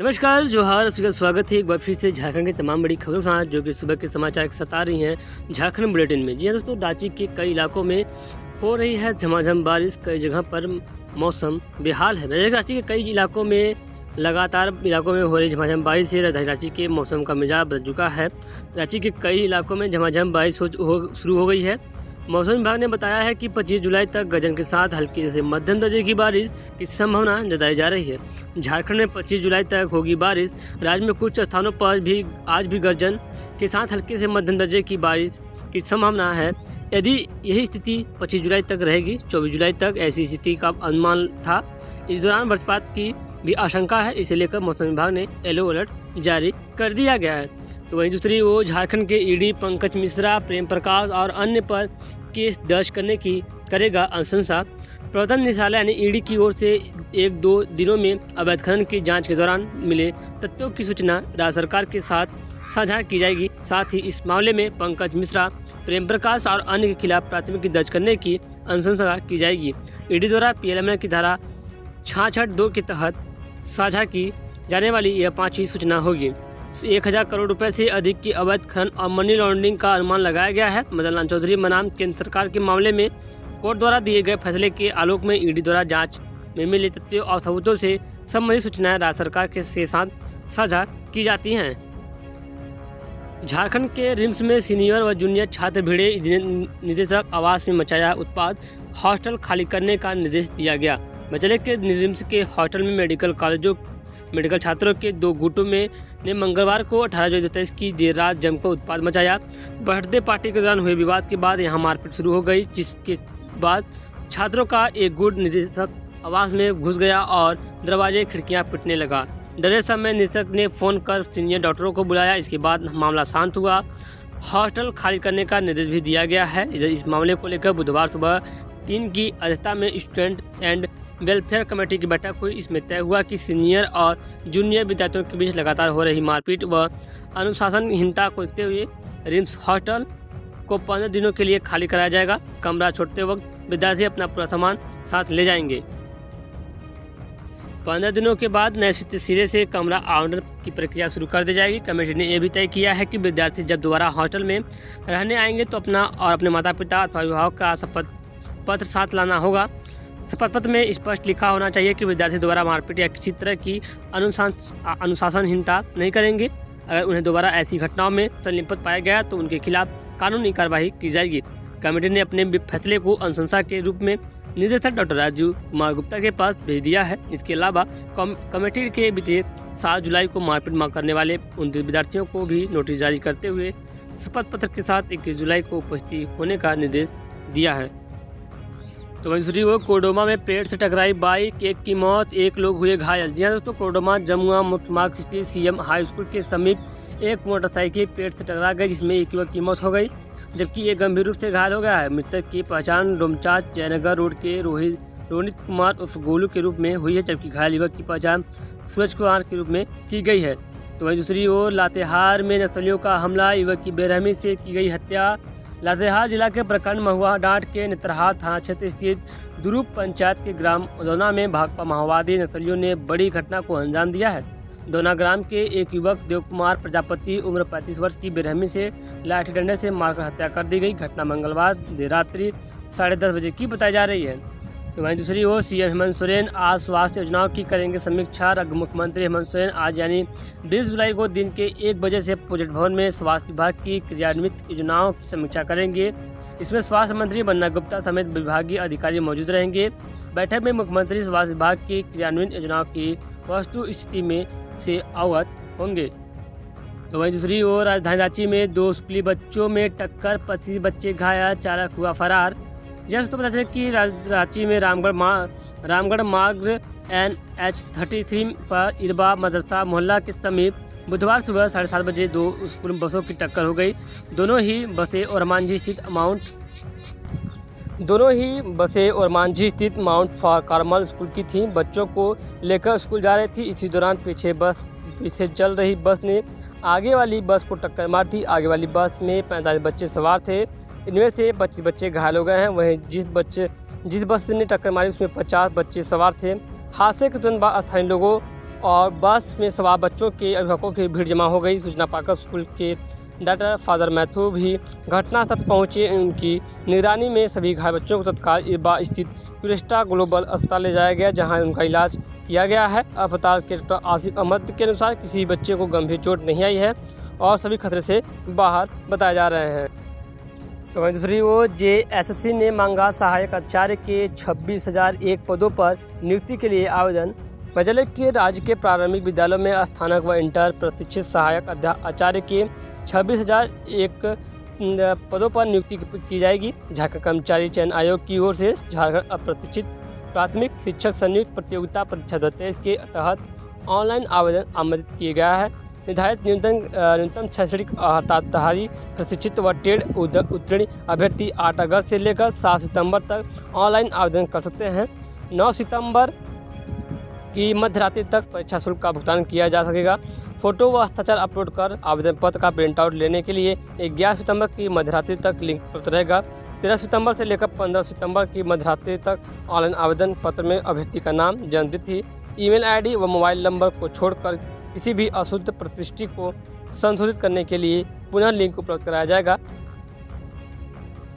नमस्कार, जोहार उसका स्वागत है। एक बार फिर से झारखंड की तमाम बड़ी खबरों साथ, जो कि सुबह के समाचार के साथ आ रही हैं झारखंड बुलेटिन में। जी हाँ दोस्तों, रांची के कई इलाकों में हो रही है झमाझम बारिश। कई जगह पर मौसम बेहाल है। रांची के कई इलाकों में लगातार इलाकों में हो रही झमाझम बारिश से रांची के मौसम का मिजाज बदल चुका है। रांची के कई इलाकों में झमाझम बारिश हो, शुरू हो गई है। मौसम विभाग ने बताया है कि 25 जुलाई तक गजन के साथ हल्की से मध्यम दर्जे की बारिश की संभावना जताई जा रही है। झारखंड में 25 जुलाई तक होगी बारिश। राज्य में कुछ स्थानों पर भी आज भी गर्जन के साथ हल्के से मध्यम दर्जे की बारिश की संभावना है। यदि यही स्थिति 25 जुलाई तक रहेगी 24 जुलाई तक ऐसी स्थिति का अनुमान था। इस दौरान वज्रपात की भी आशंका है, इसे लेकर मौसम विभाग ने येलो अलर्ट जारी कर दिया गया है। तो वहीं दूसरी ओर झारखंड के ईडी पंकज मिश्रा, प्रेम प्रकाश और अन्य पर केस दर्ज करने की करेगा अनुशंसा। प्रवर्तन निदेशालय यानी ईडी की ओर से एक दो दिनों में अवैध खनन की जाँच के दौरान मिले तथ्यों की सूचना राज्य सरकार के साथ साझा की जाएगी। साथ ही इस मामले में पंकज मिश्रा, प्रेम प्रकाश और अन्य के खिलाफ प्राथमिकी दर्ज करने की अनुशंसा की जाएगी। ईडी द्वारा पीएलएमएल की धारा छाछठ दो के तहत साझा की जाने वाली यह पांचवी सूचना होगी। एक हज़ार करोड़ रुपए से अधिक की अवैध खनन और मनी लॉन्ड्रिंग का अनुमान लगाया गया है। मदन लाल चौधरी बनाम केंद्र सरकार के मामले में कोर्ट द्वारा दिए गए फैसले के आलोक में ईडी द्वारा जाँच में मिले तथ्यों और सबूतों से संबंधित सूचनाएँ राज्य सरकार के साथ साझा की जाती हैं। झारखंड के रिम्स में सीनियर व जूनियर छात्र भिड़े निदेशक आवास में मचाया उत्पाद हॉस्टल खाली करने का निर्देश दिया गया। बचले के रिम्स के हॉस्टल में मेडिकल कॉलेजों मेडिकल छात्रों के दो गुटों में ने मंगलवार को अठारह जुलाई तेईस की देर रात जमकर उत्पाद मचाया। बर्थडे पार्टी के दौरान हुए विवाद के बाद यहाँ मारपीट शुरू हो गई, जिसके बाद छात्रों का एक गुट निदेशक आवास में घुस गया और दरवाजे खिड़कियाँ पिटने लगा। डरे समय निदेशक ने फ़ोन कर सीनियर डॉक्टरों को बुलाया, इसके बाद मामला शांत हुआ। हॉस्टल खाली करने का निर्देश भी दिया गया है। इधर इस मामले को लेकर बुधवार सुबह तीन की अध्यक्षता में स्टूडेंट एंड वेलफेयर कमेटी की बैठक हुई। इसमें तय हुआ कि सीनियर और जूनियर विद्यार्थियों के बीच लगातार हो रही मारपीट व अनुशासनहीनता को देखते हुए रिम्स हॉस्टल को पंद्रह दिनों के लिए खाली कराया जाएगा। कमरा छोड़ते वक्त विद्यार्थी अपना पूरा सामान साथ ले जाएँगे। पंद्रह दिनों के बाद नए सिरे से कमरा आवंटन की प्रक्रिया शुरू कर दी जाएगी। कमेटी ने यह भी तय किया है कि विद्यार्थी जब दोबारा हॉस्टल में रहने आएँगे तो अपना और अपने माता पिता अथवा अभिभावक का शपथ पत्र साथ लाना होगा। शपथ पत्र में स्पष्ट लिखा होना चाहिए कि विद्यार्थी दोबारा मारपीट या किसी तरह की अनुशासनहीनता नहीं करेंगे। अगर उन्हें दोबारा ऐसी घटनाओं में संलिप्त पाया गया तो उनके खिलाफ कानूनी कार्रवाई की जाएगी। कमेटी ने अपने फैसले को अनुशंसा के रूप में निदेशक डॉक्टर राजू कुमार गुप्ता के पास भेज दिया है। इसके अलावा कमेटी के बीते सात जुलाई को मारपीट मांग करने वाले उनतीस विद्यार्थियों को भी नोटिस जारी करते हुए शपथ पत्र के साथ इक्कीस जुलाई को उपस्थित होने का निर्देश दिया है। तो वहीं दूसरी ओर कोडोमा में पेड़ से टकराई बाइक, एक की मौत, एक लोग हुए घायल। जी हाँ दोस्तों, कोडोमा, जमुआ मुख्य मार्ग स्थित सीएम हाई स्कूल के समीप एक मोटरसाइकिल पेड़ से टकरा गई, जिसमें एक युवक की मौत हो गई, जबकि एक गंभीर रूप से घायल हो गया है। मृतक की पहचान डोमचाच जयनगर रोड के रोहित रोनित कुमार उर्फ़ गोलू के रूप में हुई है, जबकि घायल युवक की पहचान सूरज कुमार के रूप में की गई है। तो वहीं दूसरी ओर, लातेहार में नक्सलियों का हमला, युवक की बेरहमी से की गई हत्या लातेहार जिला के प्रखंड महुआ डांट के नेत्रहार थाना क्षेत्र स्थित द्रुप पंचायत के ग्राम उदौना में भाकपा माओवादी नक्सलियों ने बड़ी घटना को अंजाम दिया है। दोना ग्राम के एक युवक देव कुमार प्रजापति उम्र 35 वर्ष की बेरहमी से लाठी डंडे से मारकर हत्या कर दी गई। घटना मंगलवार देर रात्रि साढ़े दस बजे की बताई जा रही है। तो वहीं दूसरी ओर सीएम हेमंत सोरेन आज स्वास्थ्य योजनाओं की करेंगे समीक्षा। मुख्यमंत्री हेमंत सोरेन आज यानी बीस जुलाई को दिन के एक बजे से प्रोजेक्ट भवन में स्वास्थ्य विभाग की क्रियान्वित योजनाओं की समीक्षा करेंगे। इसमें स्वास्थ्य मंत्री बन्ना गुप्ता समेत विभागीय अधिकारी मौजूद रहेंगे। बैठक में मुख्यमंत्री स्वास्थ्य विभाग की क्रियान्वित योजनाओं की वस्तु स्थिति में से अवगत होंगे। तो वहीं दूसरी ओर राजधानी रांची में दो स्कूली बच्चों में टक्कर, पच्चीस बच्चे घायल, चालक हुआ फरार। जैसे तो पता चले कि रांची में रामगढ़ मा, रामगढ़ मार्ग एन एच थर्टी थ्री पर इरबा मदरसा मोहल्ला के समीप बुधवार सुबह साढ़े सात बजे दो स्कूल बसों की टक्कर हो गई। दोनों ही बसें और मांझी स्थित अमाउंट दोनों ही बसें और मांझी स्थित माउंट कार्मल स्कूल की थीं। बच्चों को लेकर स्कूल जा रही थी। इसी दौरान पीछे बस, पीछे चल रही बस ने आगे वाली बस को टक्कर मार दी। आगे वाली बस में पैंतालीस बच्चे सवार थे। इनमें से पच्चीस बच्चे घायल हो गए हैं। वहीं जिस बच्चे, जिस बस ने टक्कर मारी, उसमें पचास बच्चे सवार थे। हादसे के तुरंत बाद स्थानीय लोगों और बस में सवार बच्चों के अभिभावकों की भीड़ जमा हो गई। सूचना पाकर स्कूल के डाक्टर फादर मैथ्यू भी घटना तक पहुँचे। उनकी निगरानी में सभी घायल बच्चों को तत्काल इरबा स्थित क्रिस्टा ग्लोबल अस्पताल ले जाया गया, जहाँ उनका इलाज किया गया है। अस्पताल के डॉक्टर आसिफ अहमद के अनुसार किसी बच्चे को गंभीर चोट नहीं आई है और सभी खतरे से बाहर बताए जा रहे हैं। तो वहीं दूसरी ओर जे एस ने मांगा सहायक आचार्य के छब्बीस हज़ार एक पदों पर नियुक्ति के लिए आवेदन। बजले के राज्य के प्रारंभिक विद्यालयों में स्थानक व इंटर प्रतिष्ठित सहायक आचार्य के छब्बीस हज़ार एक पदों पर नियुक्ति की जाएगी। झारखंड कर्मचारी चयन आयोग की ओर से झारखंड अप्रतिष्ठित प्राथमिक शिक्षक संयुक्त प्रतियोगिता परीक्षा दो के तहत ऑनलाइन आवेदन आमंत्रित किया गया है। निर्धारित न्यूनतम न्यूनतम शैक्षणिक तात्हारी प्रशिक्षित व टेड उत्तीर्ण अभ्यर्थी आठ अगस्त से लेकर सात सितंबर तक ऑनलाइन आवेदन कर सकते हैं। नौ सितंबर की मध्य रात्रि तक परीक्षा शुल्क का भुगतान किया जा सकेगा। फ़ोटो व हस्ताक्षर अपलोड कर आवेदन पत्र का प्रिंट आउट लेने के लिए ग्यारह सितंबर की मध्यरात्रि तक लिंक उपलब्ध रहेगा। तेरह सितंबर से लेकर पंद्रह सितंबर की मध्यरात्रि तक ऑनलाइन आवेदन पत्र में अभ्यर्थी का नाम जन्मतिथि ईमेल आईडी व मोबाइल नंबर को छोड़कर किसी भी अशुद्ध प्रतिष्ठि को संशोधित करने के लिए पुनः लिंक उपलब्ध कराया जाएगा।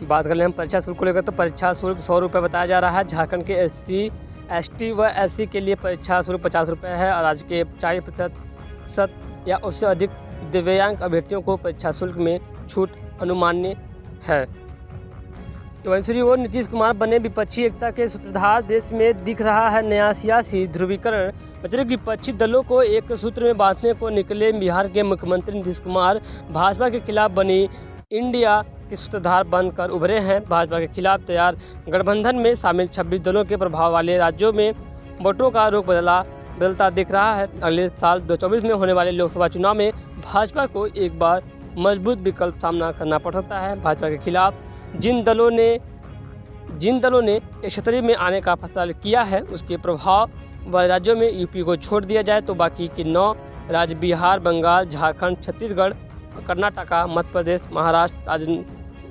बात कर ले हम परीक्षा शुल्क को लेकर तो परीक्षा शुल्क सौ रुपये बताया जा रहा है। झारखंड के एस सी व एस के लिए परीक्षा शुल्क पचास रुपये है और राज्य के चालीस प्रतिशत या उससे अधिक दिव्यांग अभ्यर्थियों को परीक्षा शुल्क में छूट अनुमान्य है। तो वंशरी और नीतीश कुमार बने विपक्षी एकता के सूत्रधार देश में दिख रहा है नया सियासी ध्रुवीकरण। मतलब विपक्षी दलों को एक सूत्र में बांधने को निकले बिहार के मुख्यमंत्री नीतीश कुमार, भाजपा के खिलाफ बनी इंडिया के सूत्रधार बनकर उभरे हैं। भाजपा के खिलाफ तैयार गठबंधन में शामिल 26 दलों के प्रभाव वाले राज्यों में वोटों का रुख बदला बदलता दिख रहा है। अगले साल दो में होने वाले लोकसभा चुनाव में भाजपा को एक बार मज़बूत विकल्प सामना करना पड़ सकता है। भाजपा के खिलाफ जिन दलों ने जिन दलों ने क्षेत्रीय में आने का फैसला किया है, उसके प्रभाव वाले राज्यों में यूपी को छोड़ दिया जाए तो बाकी के नौ राज्य बिहार, बंगाल, झारखंड, छत्तीसगढ़, कर्नाटका, मध्य प्रदेश, महाराष्ट्र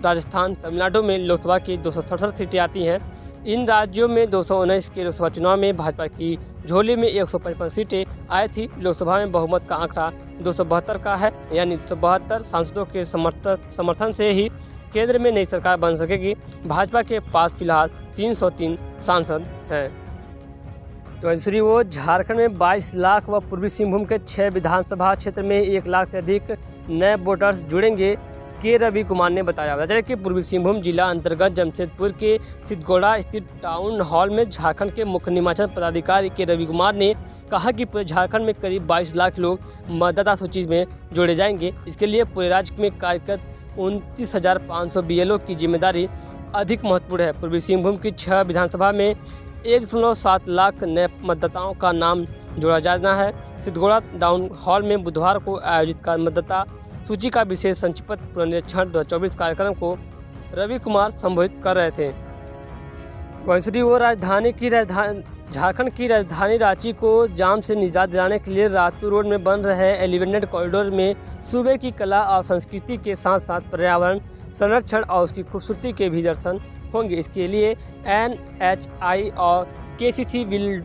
राजस्थान, तमिलनाडु में लोकसभा की दो सीटें आती हैं। इन राज्यों में दो के लोकसभा चुनाव में भाजपा की झोली में एक सौ पचपन सीटें आई थी। लोकसभा में बहुमत का आंकड़ा दो सौ बहत्तर का है, यानी दो सांसदों के समर्थन समर्थन से ही केंद्र में नई सरकार बन सकेगी। भाजपा के पास फ़िलहाल 303 सांसद हैं। तो दूसरी वो झारखंड में 22 लाख व पूर्वी सिंहभूम के छह विधानसभा क्षेत्र में एक लाख से अधिक नए वोटर्स जुड़ेंगे, के रवि कुमार ने बताया। बता कि पूर्वी सिंहभूम जिला अंतर्गत जमशेदपुर के सिद्धगोड़ा स्थित टाउन हॉल में झारखंड के मुख्य निर्वाचन पदाधिकारी के रवि कुमार ने कहा कि पूरे झारखंड में करीब 22 लाख लोग मतदाता सूची में जोड़े जाएँगे। इसके लिए पूरे राज्य में कार्यरत उनतीस हज़ार की ज़िम्मेदारी अधिक महत्वपूर्ण है। पूर्वी सिंहभूम की छह विधानसभा में एक दशमलव सात लाख नए मतदाताओं का नाम जोड़ा जाना है। सिद्धगोड़ा टाउन हॉल में बुधवार को आयोजित मतदाता सूची का विशेष संक्षिप्त पुनरीक्षण दो कार्यक्रम को रवि कुमार संबोधित कर रहे थे। वंशरी वो राजधानी की राजधानी झारखंड की राजधानी रांची को जाम से निजात दिलाने के लिए रातू रोड में बन रहे एलिवेटेड कॉरिडोर में सूबे की कला और संस्कृति के साथ साथ पर्यावरण संरक्षण और उसकी खूबसूरती के भी दर्शन होंगे। इसके लिए एन एच आई और के सी सी विल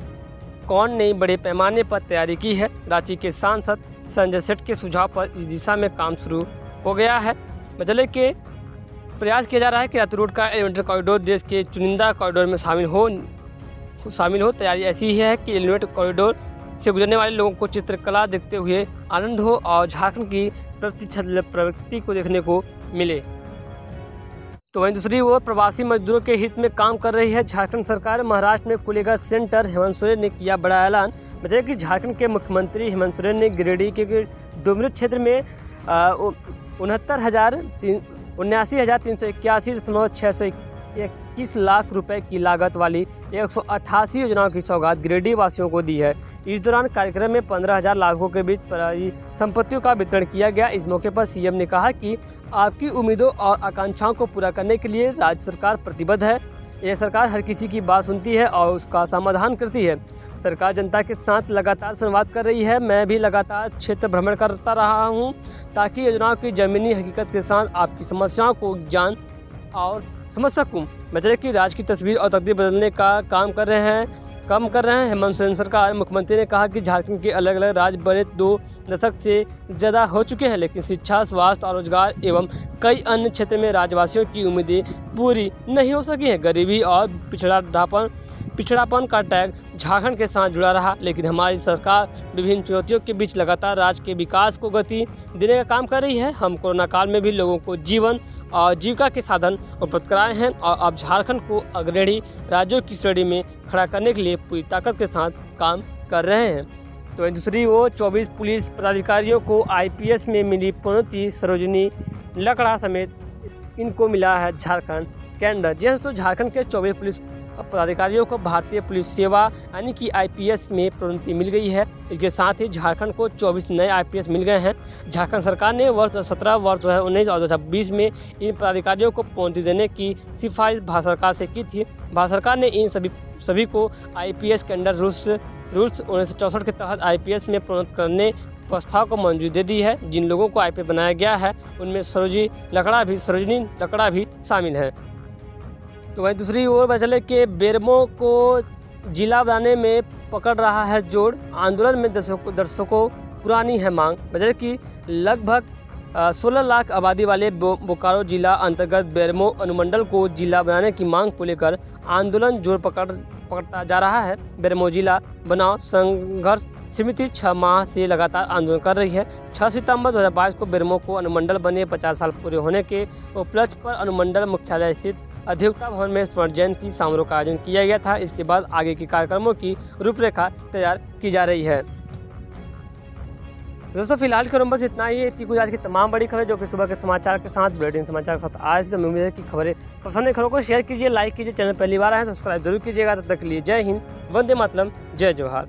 कौन ने बड़े पैमाने पर तैयारी की है। रांची के सांसद संजय सेठ के सुझाव पर इस दिशा में काम शुरू हो गया है। मजले के प्रयास किया जा रहा है कि रातू रोड का एलिवेटेड कॉरिडोर देश के चुनिंदा कॉरिडोर में शामिल हो शामिल हो। तैयारी ऐसी ही है कि एलिवेटेड कॉरिडोर से गुजरने वाले लोगों को चित्रकला देखते हुए आनंद हो और झारखंड की प्रवृत्ति को देखने को मिले। तो वहीं दूसरी ओर प्रवासी मजदूरों के हित में काम कर रही है झारखंड सरकार। महाराष्ट्र में खुलेगा सेंटर, हेमंत सोरेन ने किया बड़ा ऐलान। बताया कि झारखंड के मुख्यमंत्री हेमंत सोरेन ने गिरिडीह के डुमरी क्षेत्र में उनहत्तर हज़ार तीन, उन्यासी हज़ार तीन सौ इक्यासी दशमलव छः सौ इक्कीस लाख रुपए की लागत वाली एक सौ अट्ठासी योजनाओं की सौगात गिरिडीह वासियों को दी है। इस दौरान कार्यक्रम में पंद्रह हज़ार लाखों के बीच संपत्तियों का वितरण किया गया। इस मौके पर सीएम ने कहा कि आपकी उम्मीदों और आकांक्षाओं को पूरा करने के लिए राज्य सरकार प्रतिबद्ध है। यह सरकार हर किसी की बात सुनती है और उसका समाधान करती है। सरकार जनता के साथ लगातार संवाद कर रही है। मैं भी लगातार क्षेत्र भ्रमण करता रहा हूँ ताकि योजनाओं की ज़मीनी हकीकत के साथ आपकी समस्याओं को जान और समझ सकूँ? मतलब की राज्य की तस्वीर और तकदीर बदलने का काम कर रहे हैं। कम कर रहे हैं हेमंत सोरेन सरकार। मुख्यमंत्री ने कहा कि झारखंड के अलग अलग राज्य बड़े दो दशक से ज़्यादा हो चुके हैं, लेकिन शिक्षा, स्वास्थ्य और रोज़गार एवं कई अन्य क्षेत्र में राज्यवासियों की उम्मीदें पूरी नहीं हो सकी हैं। गरीबी और पिछड़ापन पिछड़ापन का टैग झारखंड के साथ जुड़ा रहा, लेकिन हमारी सरकार विभिन्न चुनौतियों के बीच लगातार राज्य के विकास को गति देने का काम कर रही है। हम कोरोना काल में भी लोगों को जीवन जीविका के साधन उपलब्ध कराए हैं और अब झारखंड को अग्रणी राज्यों की श्रेणी में खड़ा करने के लिए पूरी ताकत के साथ काम कर रहे हैं। तो दूसरी ओर चौबीस पुलिस पदाधिकारियों को आईपीएस में मिली प्रोन्नति सरोजनी लकड़ा समेत इनको मिला है झारखंड कैंडर। जी तो झारखंड के चौबीस पुलिस पदाधिकारियों को भारतीय पुलिस सेवा यानी कि आईपीएस में प्रोन्नति मिल गई है। इसके साथ ही झारखंड को 24 नए आईपीएस मिल गए हैं। झारखंड सरकार ने वर्ष सत्रह, वर्ष दो और दो में इन पदाधिकारियों को प्रोन्नति देने की सिफारिश भारत सरकार से की थी। भारत सरकार ने इन सभी सभी को आईपीएस के अंडर रूल्स रूल्स उन्नीस के तहत आईपीएस में प्रोन्नत करने प्रस्ताव को मंजूरी दे दी है। जिन लोगों को आईपीएस बनाया गया है, उनमें सरोजी लकड़ा भी, सरोजनी लकड़ा भी शामिल है। तो वहीं दूसरी ओर बचले के बेरमो को जिला बनाने में पकड़ रहा है जोड़। आंदोलन में दर्शकों दर्शकों पुरानी है मांग। बजट की लगभग 16 लाख आबादी वाले बोकारो जिला अंतर्गत बेरमो अनुमंडल को जिला बनाने की मांग को लेकर आंदोलन ज़ोर पकड़ पकड़ता जा रहा है। बेरमो जिला बनाओ संघर्ष समिति छः माह से लगातार आंदोलन कर रही है। 6 सितंबर 2022 को बेरमो को अनुमंडल बने 50 साल पूरे होने के उपलक्ष्य पर अनुमंडल मुख्यालय स्थित अधिवक्ता भवन में स्वर्ण जयंती समारोह का आयोजन किया गया था। इसके बाद आगे के कार्यक्रमों की रूपरेखा तैयार की जा रही है। दोस्तों, फ़िलहाल खबरों बस इतना ही। थी कुछ आज की तमाम बड़ी खबरें जो कि सुबह के समाचार के साथ, बुलेटिन समाचार के साथ आज से उम्मीद है कि खबरें पसंद है खबरों को शेयर कीजिए, लाइक कीजिए, चैनल पहली बार आए सब्सक्राइब ज़रूर कीजिएगा। तब तक के लिए जय हिंद, वंदे मातरम, जय जवाहर।